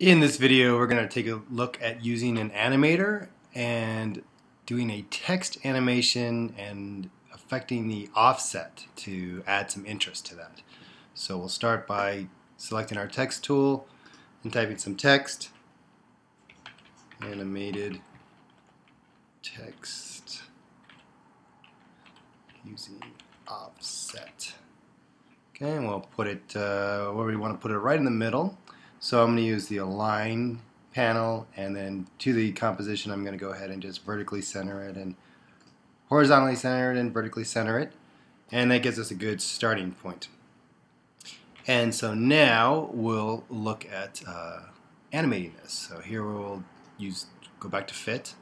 In this video, we're going to take a look at using an animator and doing a text animation and affecting the offset to add some interest to that. So we'll start by selecting our text tool and typing some text. Animated text using offset. Okay, and we'll put it uh, where we want to put it right in the middle. So I'm going to use the align panel and then to the composition I'm going to go ahead and just vertically center it and horizontally center it and vertically center it and that gives us a good starting point. And so now we'll look at uh, animating this. So here we'll use go back to fit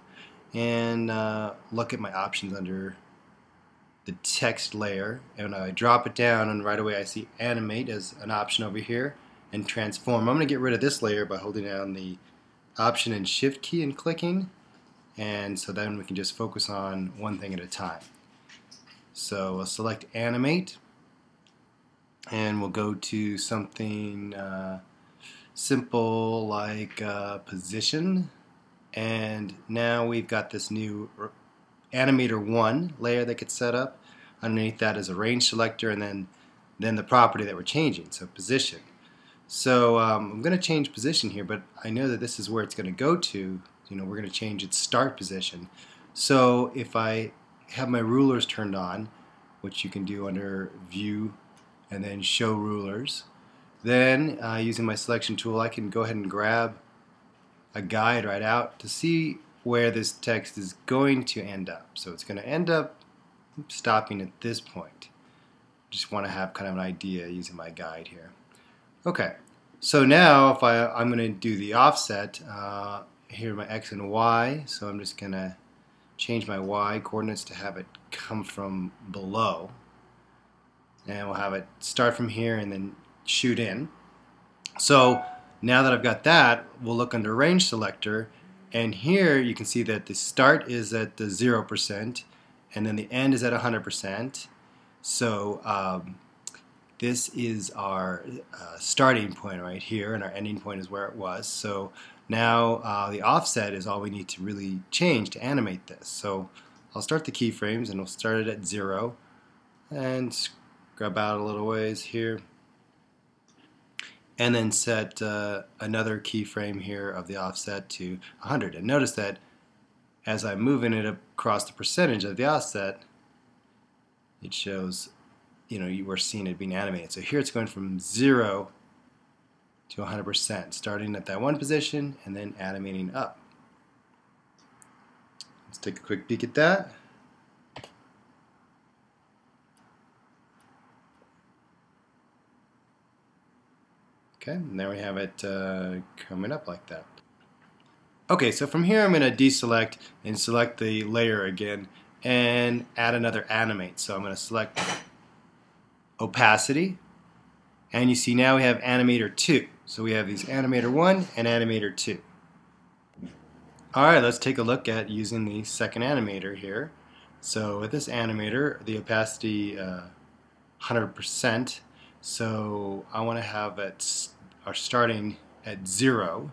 and uh, look at my options under the text layer and I drop it down and right away I see animate as an option over here and transform. I'm going to get rid of this layer by holding down the option and shift key and clicking. And so then we can just focus on one thing at a time. So we'll select animate. And we'll go to something uh, simple like uh, position. And now we've got this new animator 1 layer that gets set up. Underneath that is a range selector and then then the property that we're changing. So position so um, I'm going to change position here, but I know that this is where it's going to go to. You know, we're going to change its start position. So if I have my rulers turned on, which you can do under View and then Show Rulers, then uh, using my selection tool, I can go ahead and grab a guide right out to see where this text is going to end up. So it's going to end up stopping at this point. Just want to have kind of an idea using my guide here. Okay, so now if I, I'm going to do the offset, uh, here are my x and y, so I'm just going to change my y coordinates to have it come from below. And we'll have it start from here and then shoot in. So now that I've got that, we'll look under range selector and here you can see that the start is at the 0% and then the end is at 100%. So um, this is our uh, starting point right here, and our ending point is where it was. So now uh, the offset is all we need to really change to animate this. So I'll start the keyframes, and we'll start it at zero, and grab out a little ways here, and then set uh, another keyframe here of the offset to 100. And notice that as I'm moving it across the percentage of the offset, it shows you know you were seeing it being animated. So here it's going from zero to 100%, starting at that one position and then animating up. Let's take a quick peek at that. Okay, and there we have it uh, coming up like that. Okay, so from here I'm going to deselect and select the layer again and add another animate. So I'm going to select opacity, and you see now we have animator 2. So we have these animator 1 and animator 2. Alright, let's take a look at using the second animator here. So with this animator, the opacity uh, 100%, so I want to have it our starting at 0,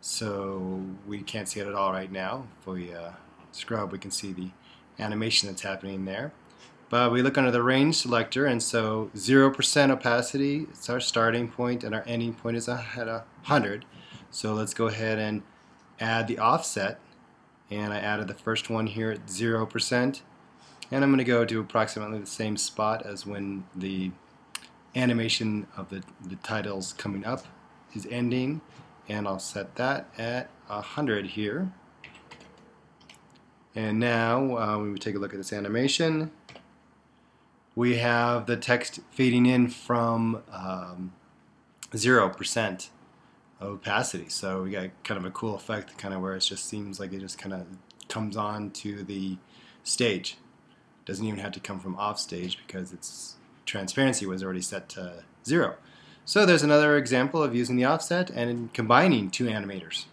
so we can't see it at all right now. If we uh, scrub, we can see the animation that's happening there. But we look under the range selector, and so 0% opacity is our starting point, and our ending point is at 100. So let's go ahead and add the offset. And I added the first one here at 0%. And I'm going to go to approximately the same spot as when the animation of the, the titles coming up is ending. And I'll set that at 100 here. And now uh, we take a look at this animation, we have the text fading in from um, 0% opacity. So we got kind of a cool effect, kind of where it just seems like it just kind of comes on to the stage. Doesn't even have to come from off stage because its transparency was already set to zero. So there's another example of using the offset and combining two animators.